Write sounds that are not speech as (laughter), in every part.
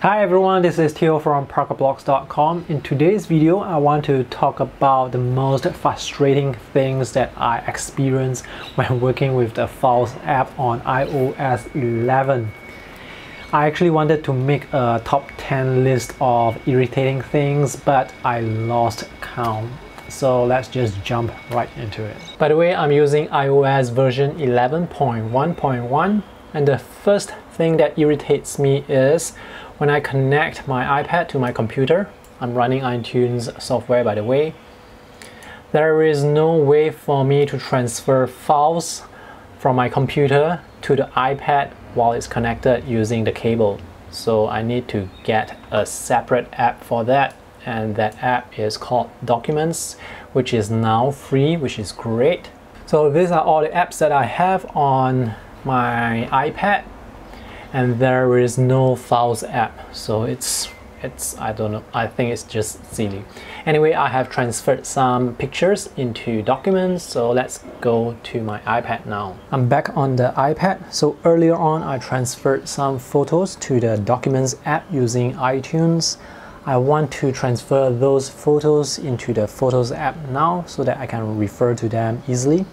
Hi everyone, this is Teoh from parkablogs.com. In today's video, I want to talk about the most frustrating things that I experience when working with the Files app on iOS 11. I actually wanted to make a top 10 list of irritating things, but I lost count. So let's just jump right into it. By the way, I'm using iOS version 11.1.1 and the first thing that irritates me is when I connect my iPad to my computer, I'm running iTunes software by the way, there is no way for me to transfer files from my computer to the iPad while it's connected using the cable. So I need to get a separate app for that and that app is called Documents which is now free which is great. So these are all the apps that I have on my iPad and there is no files app. So it's it's I don't know. I think it's just silly. Anyway I have transferred some pictures into documents. So let's go to my iPad now. I'm back on the iPad. So earlier on I transferred some photos to the documents app using iTunes. I want to transfer those photos into the photos app now so that I can refer to them easily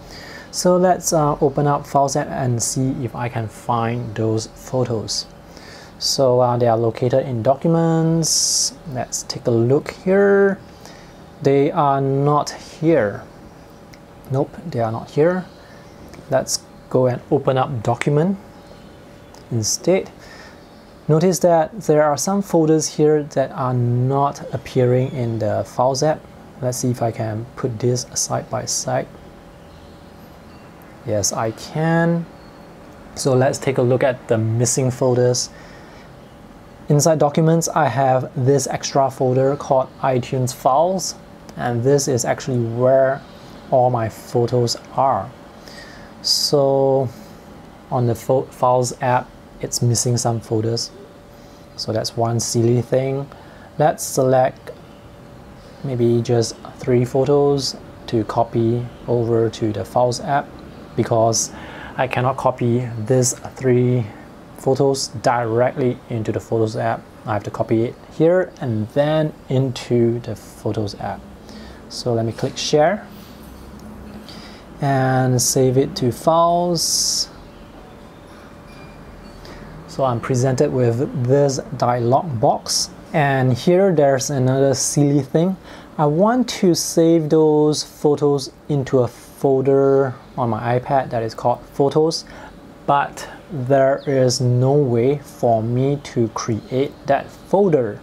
so let's uh, open up Files app and see if I can find those photos. So uh, they are located in Documents. Let's take a look here. They are not here. Nope, they are not here. Let's go and open up Document instead. Notice that there are some folders here that are not appearing in the Files app. Let's see if I can put this side by side. Yes, I can. So let's take a look at the missing folders. Inside Documents, I have this extra folder called iTunes Files, and this is actually where all my photos are. So on the Files app, it's missing some folders. So that's one silly thing. Let's select maybe just three photos to copy over to the Files app because I cannot copy these three photos directly into the Photos app. I have to copy it here and then into the Photos app. So let me click Share and save it to Files. So I'm presented with this dialog box and here there's another silly thing. I want to save those photos into a folder on my iPad that is called Photos, but there is no way for me to create that folder.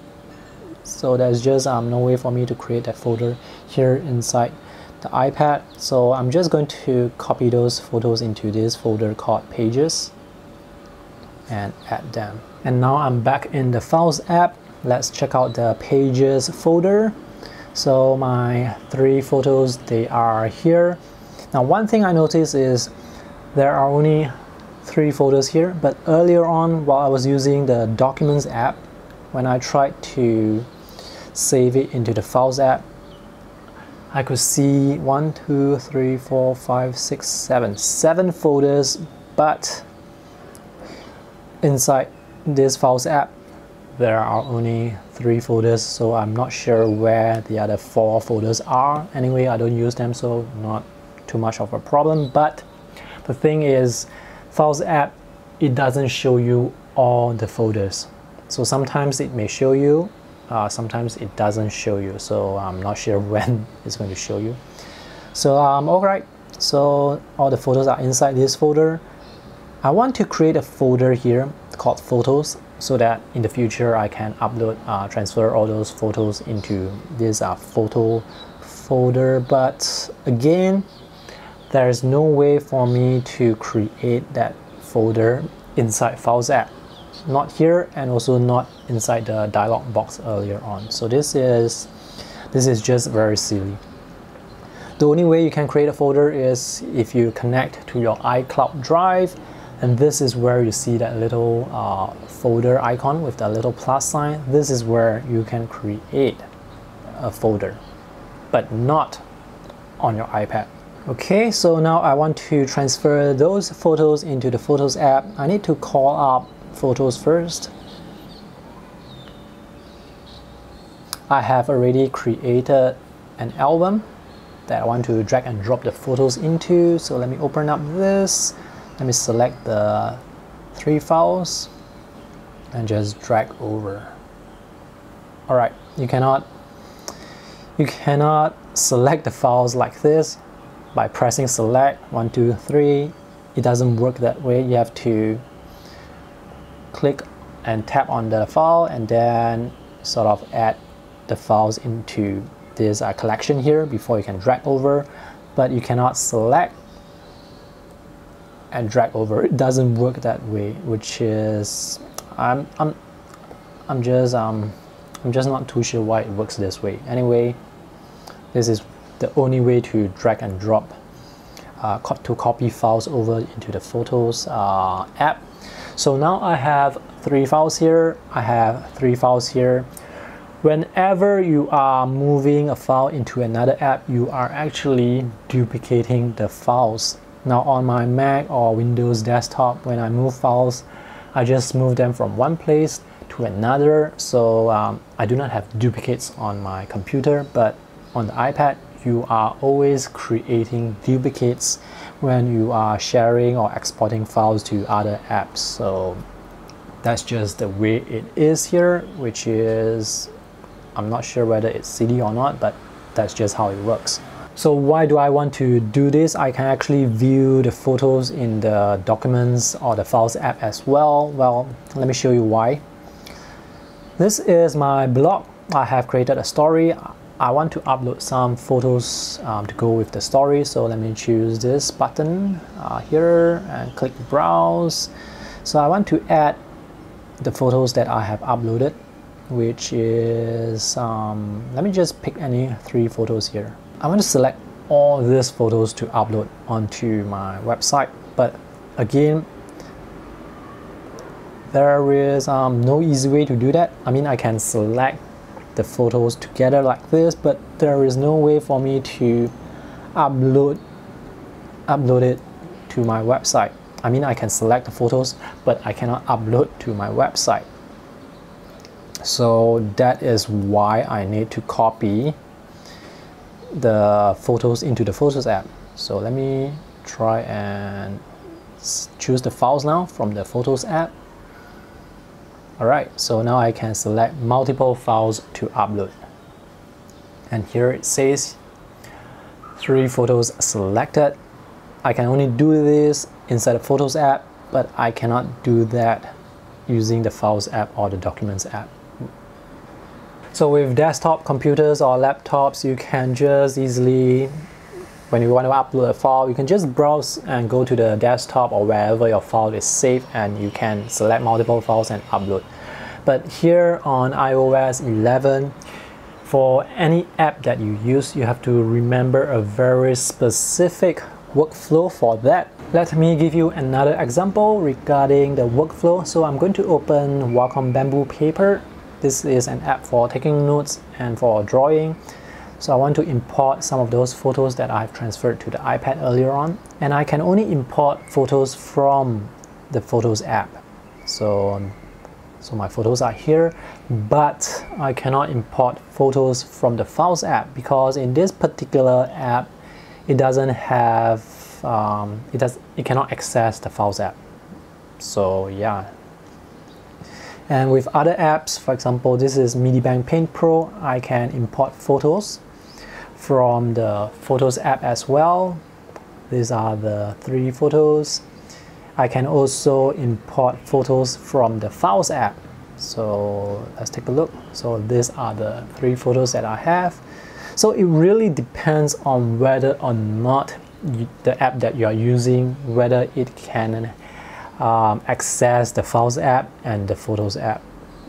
So there's just um, no way for me to create that folder here inside the iPad. So I'm just going to copy those photos into this folder called Pages and add them. And now I'm back in the Files app. Let's check out the Pages folder. So my three photos, they are here. Now one thing I noticed is there are only three folders here, but earlier on while I was using the Documents app, when I tried to save it into the Files app, I could see one, two, three, four, five, six, seven, seven folders, but inside this Files app, there are only three folders, so I'm not sure where the other four folders are. Anyway, I don't use them, so not too much of a problem but the thing is Files app it doesn't show you all the folders. So sometimes it may show you uh, sometimes it doesn't show you. So I'm not sure (laughs) when it's going to show you. So um, alright. So all the photos are inside this folder. I want to create a folder here called photos so that in the future I can upload uh, transfer all those photos into this uh, photo folder. But again there is no way for me to create that folder inside Files app. Not here and also not inside the dialog box earlier on. So this is this is just very silly. The only way you can create a folder is if you connect to your iCloud Drive and this is where you see that little uh, folder icon with that little plus sign. This is where you can create a folder, but not on your iPad. Okay, so now I want to transfer those photos into the Photos app. I need to call up Photos first. I have already created an album that I want to drag and drop the photos into. So let me open up this. Let me select the three files and just drag over. All right, you cannot you cannot select the files like this by pressing select one two three it doesn't work that way. You have to click and tap on the file and then sort of add the files into this uh, collection here before you can drag over. But you cannot select and drag over. It doesn't work that way which is I'm, I'm, I'm just um, I'm just not too sure why it works this way. Anyway this is the only way to drag and drop uh, to copy files over into the Photos uh, app. So now I have three files here. I have three files here. Whenever you are moving a file into another app, you are actually duplicating the files. Now on my Mac or Windows desktop, when I move files, I just move them from one place to another. So um, I do not have duplicates on my computer, but on the iPad, you are always creating duplicates when you are sharing or exporting files to other apps. So that's just the way it is here, which is, I'm not sure whether it's CD or not, but that's just how it works. So why do I want to do this? I can actually view the photos in the Documents or the Files app as well. Well, let me show you why. This is my blog. I have created a story. I want to upload some photos um, to go with the story. So let me choose this button uh, here and click browse. So I want to add the photos that I have uploaded which is um, let me just pick any three photos here. I want to select all these photos to upload onto my website but again there is um, no easy way to do that. I mean I can select the photos together like this but there is no way for me to upload upload it to my website. I mean I can select the photos but I cannot upload to my website. So that is why I need to copy the photos into the photos app. So let me try and choose the files now from the photos app Alright, so now I can select multiple files to upload. And here it says three photos selected. I can only do this inside the Photos app, but I cannot do that using the Files app or the Documents app. So with desktop computers or laptops, you can just easily, when you want to upload a file, you can just browse and go to the desktop or wherever your file is saved and you can select multiple files and upload. But here on iOS 11, for any app that you use, you have to remember a very specific workflow for that. Let me give you another example regarding the workflow. So I'm going to open Wacom Bamboo Paper. This is an app for taking notes and for drawing. So I want to import some of those photos that I've transferred to the iPad earlier on. And I can only import photos from the Photos app. So so my photos are here, but I cannot import photos from the Files app because in this particular app, it doesn't have, um, it does, it cannot access the Files app. So yeah. And with other apps, for example, this is MediBang Paint Pro, I can import photos from the Photos app as well. These are the three photos I can also import photos from the Files app. So let's take a look. So these are the three photos that I have. So it really depends on whether or not you, the app that you are using, whether it can um, access the Files app and the Photos app.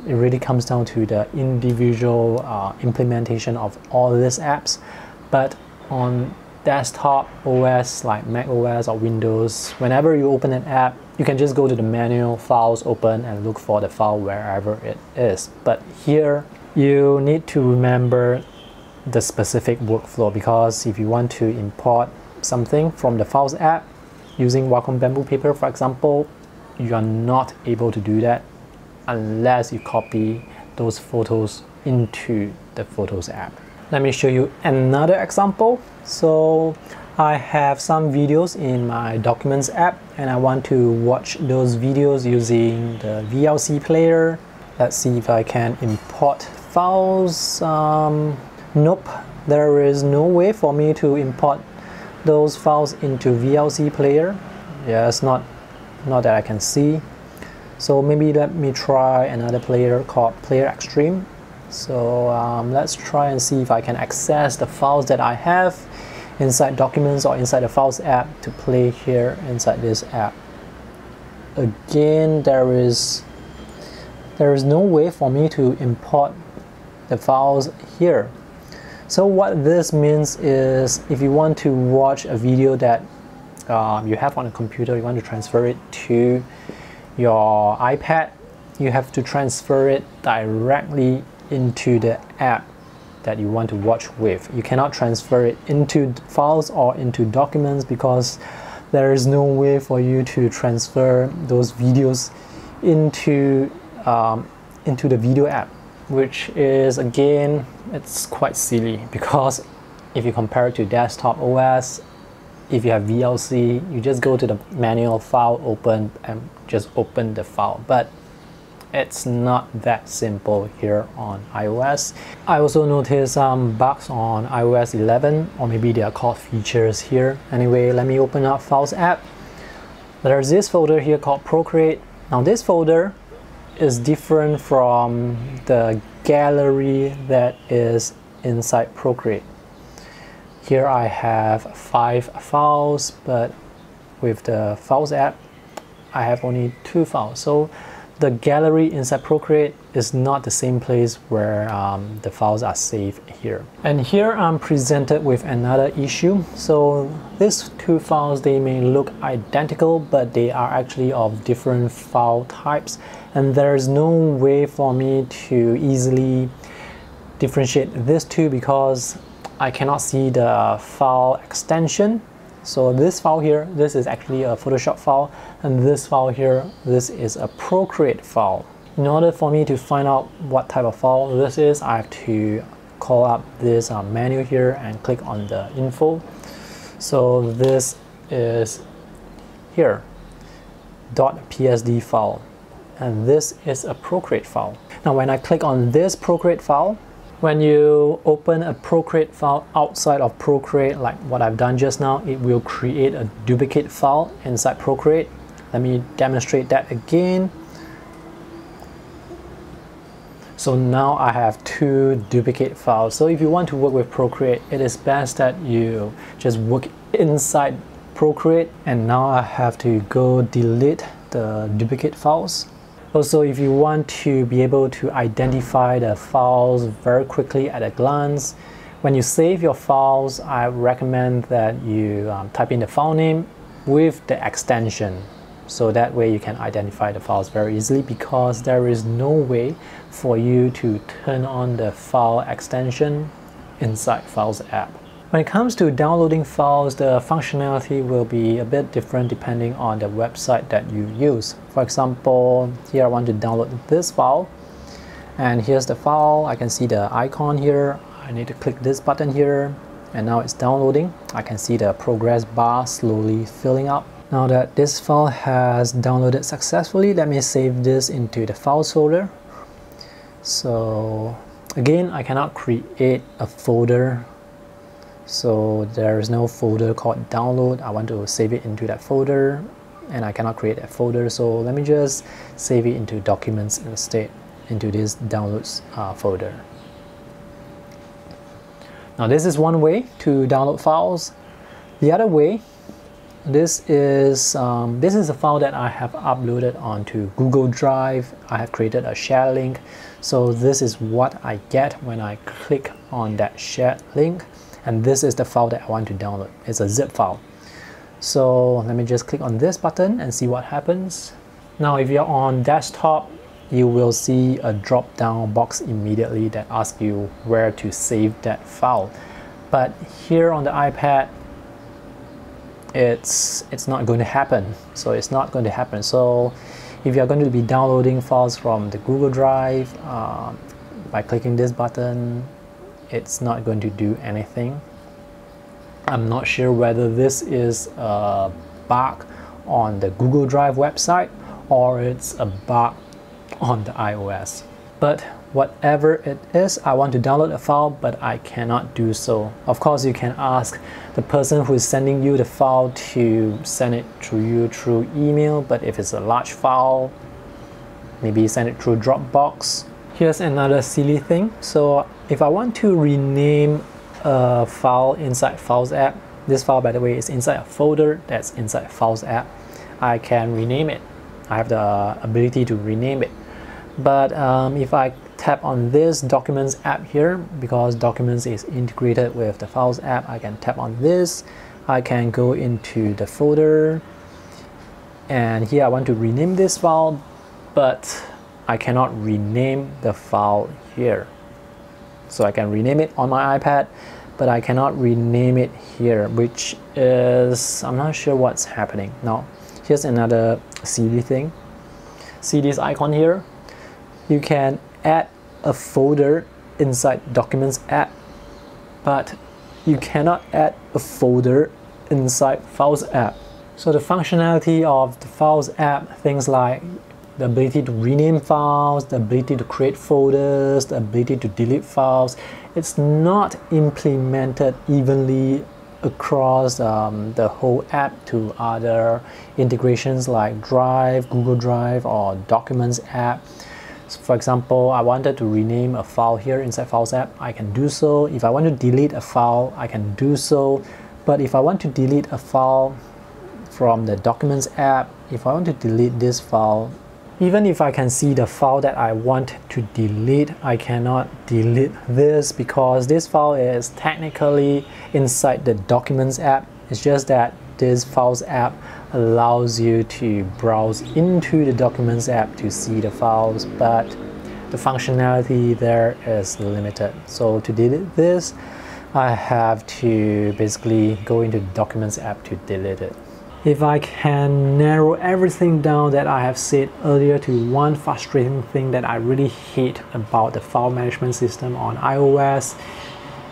It really comes down to the individual uh, implementation of all these apps. But on desktop OS like Mac OS or Windows, whenever you open an app, you can just go to the menu, files open and look for the file wherever it is. But here you need to remember the specific workflow because if you want to import something from the Files app using Wacom Bamboo Paper for example, you are not able to do that unless you copy those photos into the Photos app. Let me show you another example. So I have some videos in my Documents app and I want to watch those videos using the VLC player. Let's see if I can import files. Um, nope, there is no way for me to import those files into VLC player. Yeah, it's not, not that I can see. So maybe let me try another player called PlayerXtreme. So um, let's try and see if I can access the files that I have inside documents or inside the files app to play here inside this app. Again, there is there is no way for me to import the files here. So what this means is if you want to watch a video that um, you have on a computer, you want to transfer it to your iPad, you have to transfer it directly into the app that you want to watch with. You cannot transfer it into files or into documents because there is no way for you to transfer those videos into um, into the video app, which is again it's quite silly because if you compare it to desktop OS, if you have VLC, you just go to the manual file, open and just open the file. But it's not that simple here on iOS. I also noticed some um, bugs on iOS 11 or maybe they are called features here. Anyway, let me open up Files app. There's this folder here called Procreate. Now this folder is different from the gallery that is inside Procreate. Here I have five files, but with the Files app, I have only two files. So the gallery inside Procreate is not the same place where um, the files are saved here. And here I'm presented with another issue. So these two files, they may look identical, but they are actually of different file types. And there's no way for me to easily differentiate these two because I cannot see the file extension so this file here, this is actually a Photoshop file, and this file here, this is a Procreate file. In order for me to find out what type of file this is, I have to call up this uh, menu here and click on the info. So this is here, .psd file, and this is a Procreate file. Now when I click on this Procreate file, when you open a Procreate file outside of Procreate, like what I've done just now, it will create a duplicate file inside Procreate. Let me demonstrate that again. So now I have two duplicate files. So if you want to work with Procreate, it is best that you just work inside Procreate. And now I have to go delete the duplicate files. Also, if you want to be able to identify the files very quickly at a glance, when you save your files, I recommend that you um, type in the file name with the extension. So that way you can identify the files very easily because there is no way for you to turn on the file extension inside Files app. When it comes to downloading files, the functionality will be a bit different depending on the website that you use. For example, here I want to download this file and here's the file. I can see the icon here. I need to click this button here and now it's downloading. I can see the progress bar slowly filling up. Now that this file has downloaded successfully, let me save this into the files folder. So again, I cannot create a folder so there is no folder called download. I want to save it into that folder and I cannot create a folder. So let me just save it into documents instead into this downloads uh, folder. Now this is one way to download files. The other way this is um, this is a file that I have uploaded onto Google Drive. I have created a share link. So this is what I get when I click on that shared link and this is the file that I want to download. It's a zip file. So let me just click on this button and see what happens. Now if you're on desktop, you will see a drop down box immediately that asks you where to save that file. But here on the iPad, it's it's not going to happen. So it's not going to happen. So if you're going to be downloading files from the Google Drive uh, by clicking this button it's not going to do anything. I'm not sure whether this is a bug on the Google Drive website or it's a bug on the iOS. But whatever it is I want to download a file but I cannot do so. Of course you can ask the person who is sending you the file to send it to you through email but if it's a large file maybe send it through Dropbox here's another silly thing. So if I want to rename a file inside Files app this file by the way is inside a folder that's inside Files app. I can rename it. I have the ability to rename it. But um, if I tap on this Documents app here, because Documents is integrated with the Files app, I can tap on this. I can go into the folder, and here I want to rename this file, but I cannot rename the file here. So I can rename it on my iPad, but I cannot rename it here, which is, I'm not sure what's happening. Now, here's another CD thing. See this icon here? you can add a folder inside Documents app, but you cannot add a folder inside Files app. So the functionality of the Files app, things like the ability to rename files, the ability to create folders, the ability to delete files, it's not implemented evenly across um, the whole app to other integrations like Drive, Google Drive, or Documents app. So for example, I wanted to rename a file here inside Files app, I can do so. If I want to delete a file, I can do so. But if I want to delete a file from the Documents app, if I want to delete this file, even if I can see the file that I want to delete, I cannot delete this because this file is technically inside the Documents app. It's just that this Files app allows you to browse into the Documents app to see the files, but the functionality there is limited. So to delete this, I have to basically go into the Documents app to delete it. If I can narrow everything down that I have said earlier to one frustrating thing that I really hate about the file management system on iOS,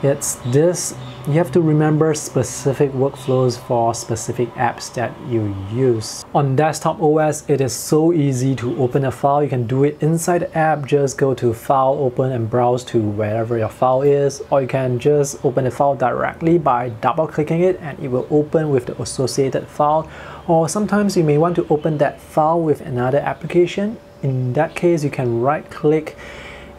it's this you have to remember specific workflows for specific apps that you use. On desktop OS, it is so easy to open a file. You can do it inside the app. Just go to File, Open, and browse to wherever your file is. Or you can just open the file directly by double clicking it and it will open with the associated file. Or sometimes you may want to open that file with another application. In that case, you can right click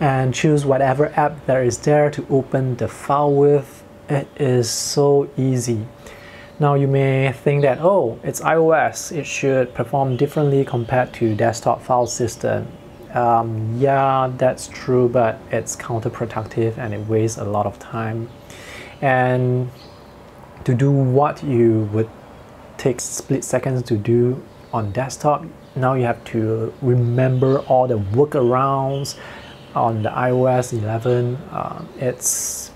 and choose whatever app that is there to open the file with it is so easy. Now you may think that, oh, it's iOS, it should perform differently compared to desktop file system. Um, yeah, that's true, but it's counterproductive and it wastes a lot of time. And to do what you would take split seconds to do on desktop, now you have to remember all the workarounds on the iOS 11. Uh, it's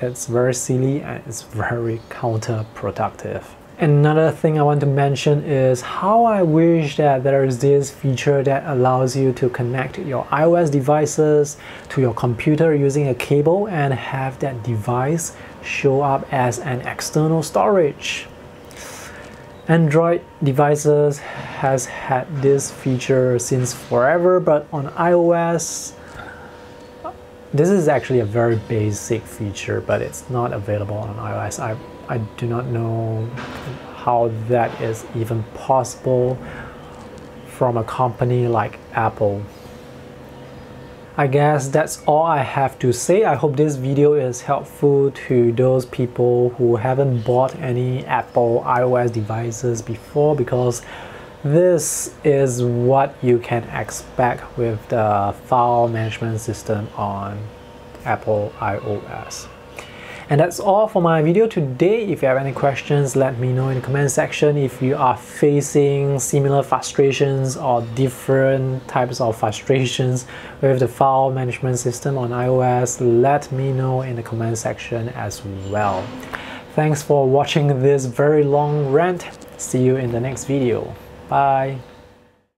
it's very silly and it's very counterproductive. Another thing I want to mention is how I wish that there is this feature that allows you to connect your iOS devices to your computer using a cable and have that device show up as an external storage. Android devices has had this feature since forever, but on iOS, this is actually a very basic feature, but it's not available on iOS. I, I do not know how that is even possible from a company like Apple. I guess that's all I have to say. I hope this video is helpful to those people who haven't bought any Apple iOS devices before because this is what you can expect with the file management system on Apple iOS. And that's all for my video today. If you have any questions, let me know in the comment section. If you are facing similar frustrations or different types of frustrations with the file management system on iOS, let me know in the comment section as well. Thanks for watching this very long rant. See you in the next video. Bye.